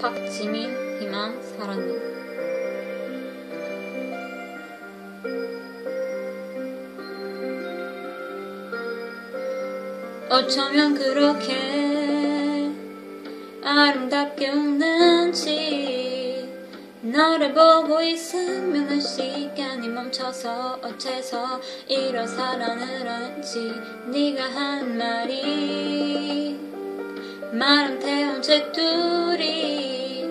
박지민 희망 사랑님 어쩌면 그렇게 아름답게 웃는지 너를 보고 있으면 시간이 멈춰서 어째서 이런 사랑을 하는지 네가 한 말이 마름 태운 책들이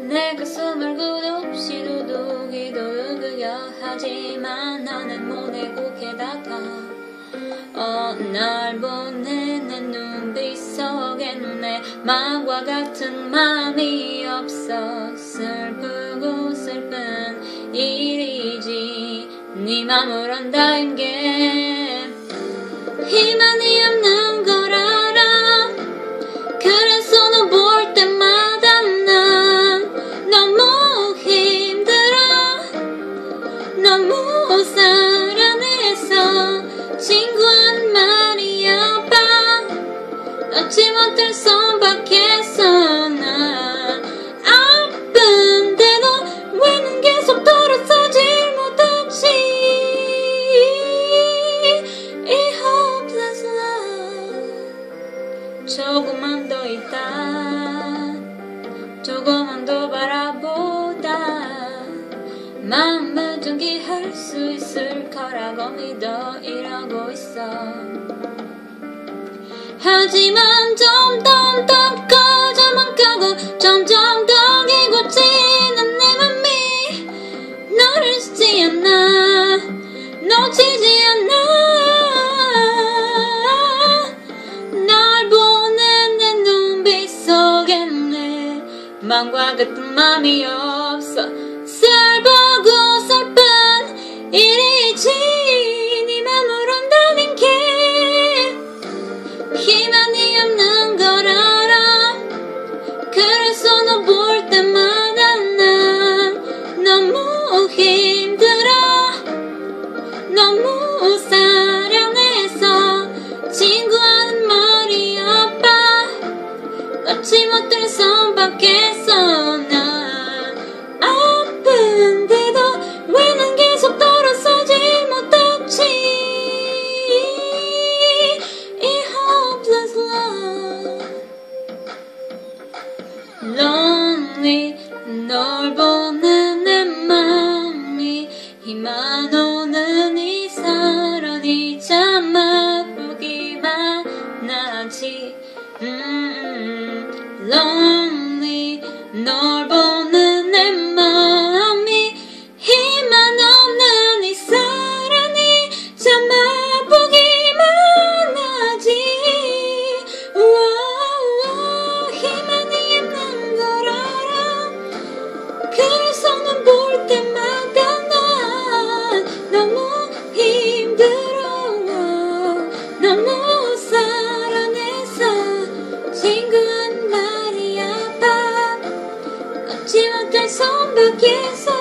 내 가슴을 끝없이 두둑이도 으그려 하지만 나는 모내고 게다가 어, 날 보는 내 눈빛 속에 눈에 마음과 같은 마음이 없어. 슬프고 슬픈 일이지. 네 맘을 안다는 게. 희망이 더 바라보다 마음을 정기할 수 있을 거라고 믿어 이러고 있어. 하지만 점점 더 커져만 가고 점점 더 기고 지는 내 맘이 너를 잊지 않아. 놓치지 맘과 같은 맘이 없 lonely, nor. 天色